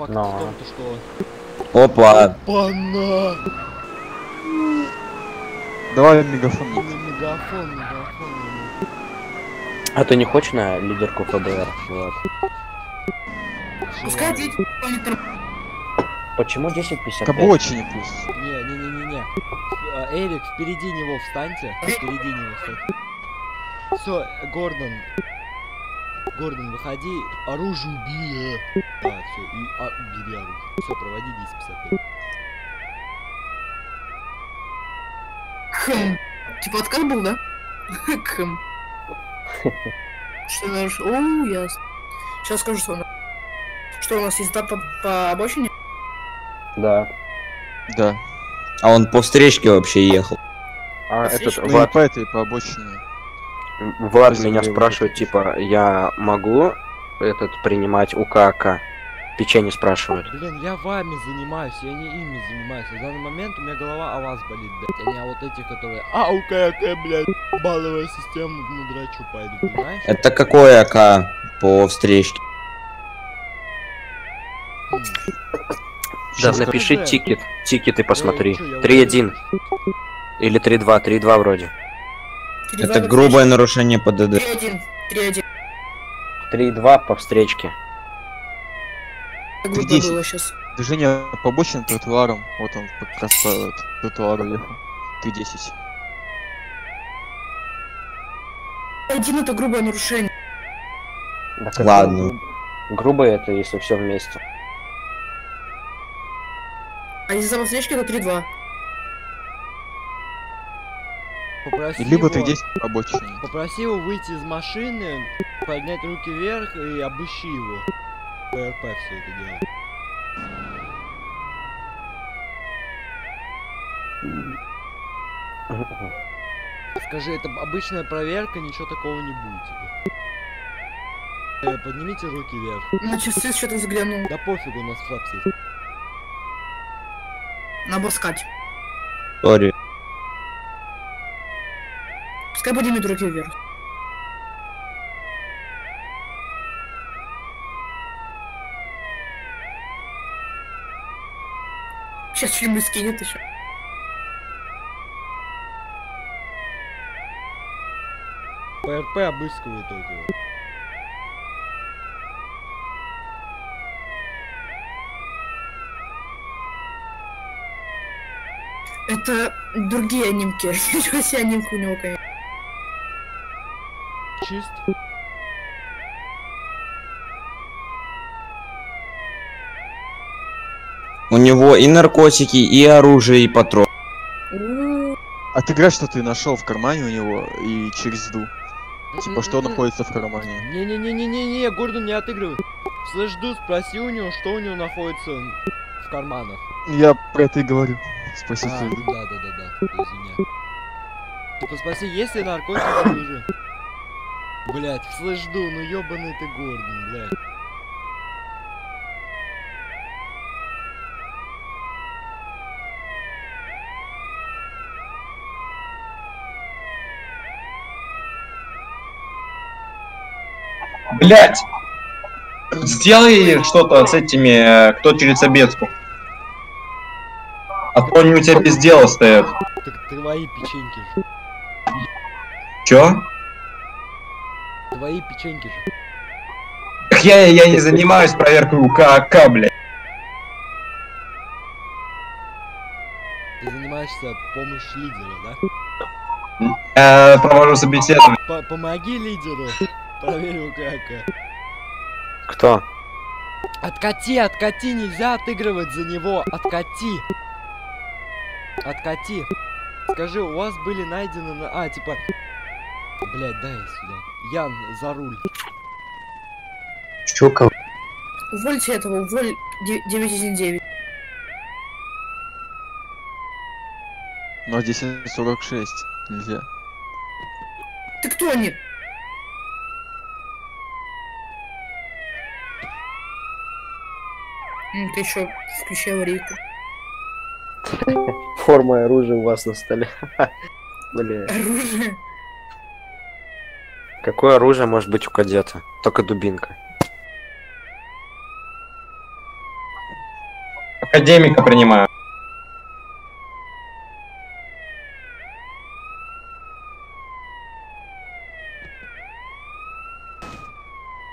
факт Но. в том, то, что... Опа. Пана! Давай мегафон. Мегафон, мегафон. А ты не хочешь на лидерку ФБР, Влад? Пускай ответит. Почему 10.55? К обочине пусть. Не, не, не, не, не. А, Эрик, впереди него встаньте. Впереди него встаньте. Все, Гордон. Гордон, выходи. Оружие убери. А, все, и а, бери оружие. Все, проводи 1055. Хм. Типа отказ был, да? Хм. Что нарушил? О, ясно. Сейчас скажу, что у нас. Что у нас езда по, по обочине? Да. Да. А он по встречке вообще ехал. А этот Влад, по этой, по обочине. Влад меня спрашивает, типа, я могу этот принимать УКК? Печенье спрашивает. Блин, я вами занимаюсь, я не ими занимаюсь. В данный момент у меня голова о вас болит, блядь. А не о вот этих, которые... Ау, какая, блядь, балловая система, ну драчу пойду, понимаешь? Это какой АК по встречке? Да, напиши тикет. Тикет и посмотри. Чё, я 3-1 или 3-2, 3-2 вроде. Это грубое нарушение ПДД. 3-1. 3-1. 3-2 по встречке. Как грубо 10. было сейчас. Движение по обочине тротуаром. Вот он как раз по тротуару ехал. Ты 10. 1 это грубое нарушение. Как Ладно. грубо- Грубо это, если все вместе. А езда по встречке это 3-2. Попроси Либо ты его- 10 по обочине. Попроси его выйти из машины, поднять руки вверх и обыщи его. ПРП все это делает. Скажи, это обычная проверка, ничего такого не будет. типа. Э, Поднимите руки вверх. На часы что-то взглянул. Да пофигу, у нас флапс есть. На баскать. Сори. Пускай поднимет руки вверх. Сейчас что-нибудь скинет еще. ПРП обыскивает только его. Это другие анимки. Ничего себе анимка у него, конечно. Чист. У него и наркотики, и оружие, и патрон. А ты говоришь, что ты нашел в кармане у него и через ду. Типа, что находится в кармане. Не-не-не-не-не-не, Гордон не отыгрывай. Слышь, Ду, спроси у него, что у него находится в карманах. Я про это и говорю. Спасибо. А, да, да, да, да, извини. Типа спроси, есть ли наркотики уже? Блять, слышь, Ду, ну ёбаный ты Гордон, блядь. Блять! Сделай что-то с этими, э, кто через обедку. А то они у тебя без дела стоят. Так твои печеньки же. Чё? Твои печеньки же. Так Я, я не занимаюсь проверкой УКК, блядь. Ты занимаешься помощью лидера, да? Я провожу собеседование. По- помоги лидеру. Проверь его как. Кто? Откати, откати, нельзя отыгрывать за него. Откати. Откати. Скажи, у вас были найдены на... А, типа... Блять, дай сюда. Ян, за руль. Чё, кого? Увольте этого, уволь 919. Но здесь 46 нельзя. Ты кто они? М, Ты еще включи аварийку. Форма и оружие у вас на столе. Бля. Оружие. Какое оружие может быть у кадета? Только дубинка. Академика принимаю.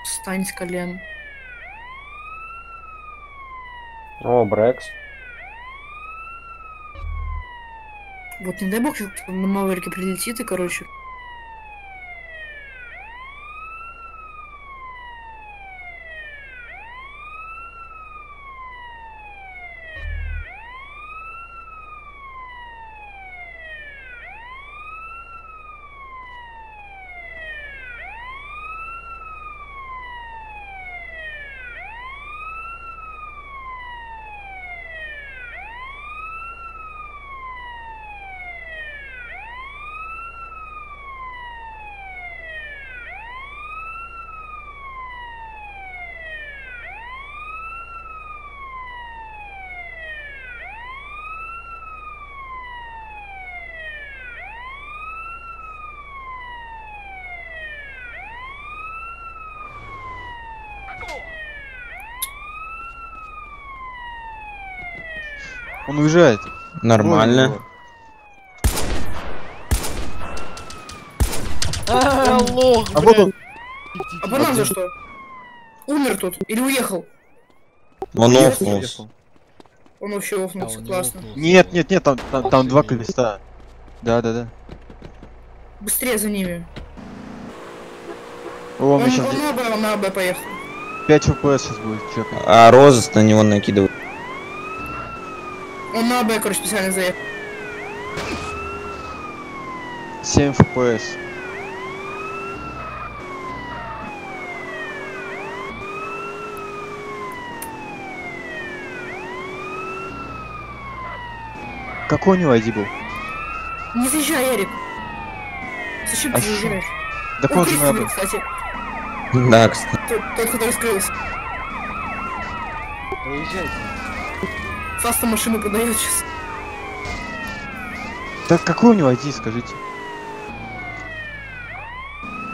Встань с колен. О, Брекс. Вот не дай бог, на Маврике прилетит и, короче... Он уезжает. Нормально. А, лох, А вот он. А банан за что? Умер тут или уехал? Он офнулся. Он вообще офнулся, он классно. Нет, нет, нет, там, там, там два колеса. Да, да, да. Быстрее за ними. О, Он, мы сейчас он на Б, он на Б поехал. 5 FPS сейчас будет чекать. А Розес на него накидывает. Он на Б, короче, специально заехал. 7 FPS. Какой у него ID был? Не заезжай, Эрик. Зачем А ты заезжаешь? Так Он он же на Кристофер, Б. кстати. Да, кстати. Тот, тот, который скрылся. Проезжайте. Фаста машину продает сейчас. Так какой у него ID, скажите?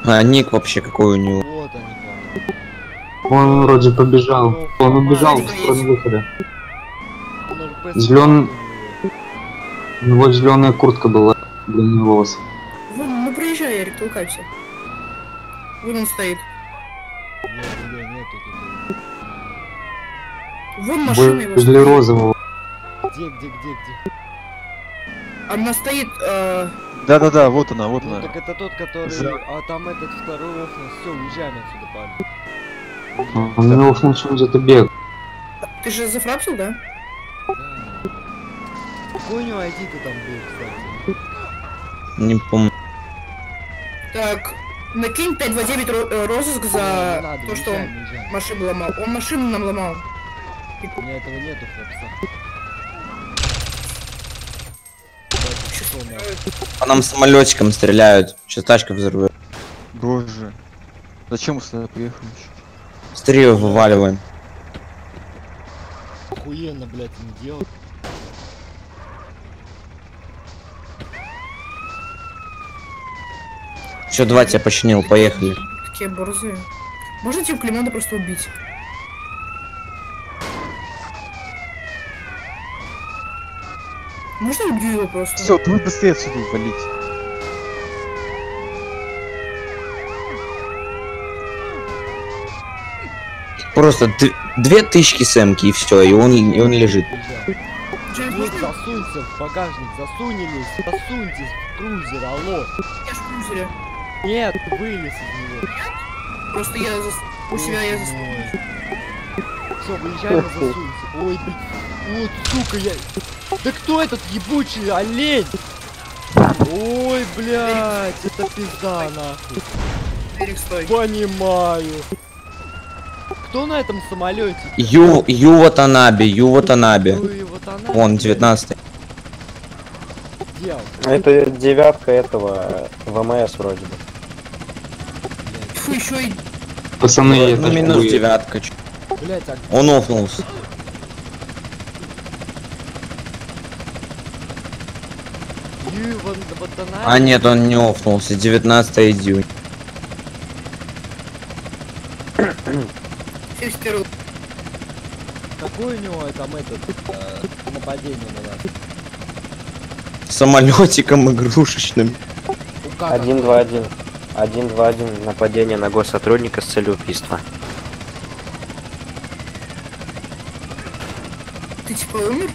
А ник вообще какой у него? Вот они, парни. Он вроде побежал. Он убежал в сторону выхода. Справа У него зеленая куртка была, длинные волосы. Вон, ну проезжай, Эрик, толкайся. Вон он стоит. него. Вон машина его Возле розового. Где, где, где, где? Она стоит, э, Да-да-да, вот она, вот Ну она. так это тот, который... За- А там этот второй офнул. Все, уезжаем отсюда, парни. Он на него функцию где-то бег. ты же зафрапсил, да? Да. Какой у него ID-то там был, кстати? Не помню. Так, накинь 529 ро- э, розыск за надо, то, что он машину ломал. Он машину нам ломал. У меня этого нету, фрапса. Нахуй? По нам самолетиком стреляют. Сейчас тачка взорвет. Боже. Зачем мы сюда приехали еще? Быстрее вываливаем. Охуенно, блядь, не делать. Все, два тебя починил, поехали. Такие борзые. Можно типа Климонда просто убить? Можно убью его просто? Все, давай быстрее отсюда валить. Просто д- две тысячи сэмки и все, и он, и он лежит. Джеймс, можно засунься в багажник, засунились, засуньтесь в крузер, алло. я ж в крузере? Нет, вылез из него. Просто я зас... у себя я зас... Все, выезжаем и засунься. Ой, блин. Вот, сука, я... Да кто этот ебучий олень? Ой, блядь, это пизда, нахуй. Эрик, стой. Понимаю. Кто на этом самолете? Ю, Ю Ватанаби, Ю Ватанаби. Он 19 Где он? Это девятка этого ВМС вроде бы. Фу, еще и... Пацаны, я Ну, тоже минус девятка. Блять, а Он офнулся. А нет, он не офнулся. 19 июня. 71 Как Какой у него там этот э, нападение на нас? Самолетиком игрушечным. У как 1-2-1. 1-2-1. Нападение на госсотрудника с целью убийства. Ты типа умер?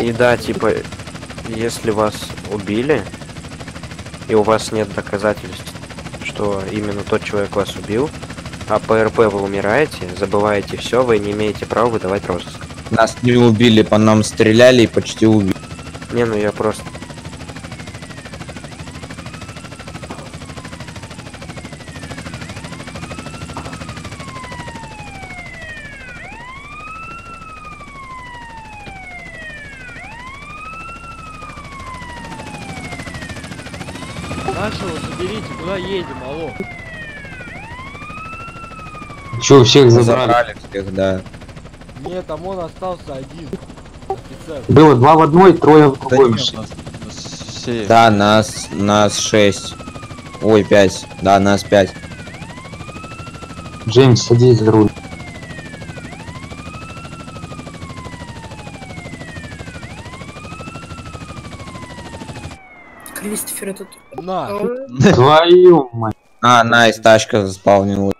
И да, типа, если вас убили, и у вас нет доказательств, что именно тот человек вас убил, а по РП вы умираете, забываете все, вы не имеете права выдавать розыск. Нас не убили, по нам стреляли и почти убили. Не, ну я просто... Нашего заберите, куда едем, алло? Че, всех забрали? Забрали всех, да. Нет, там он остался один. Офицер. Было два в одной, трое в Да другой нет, машине. Нас, нас. Да, нас, нас шесть. Ой, пять. Да, нас пять. Джеймс, садись за руль. Кристофер этот... На, Твою мать. А, найс, тачка заспавнилась.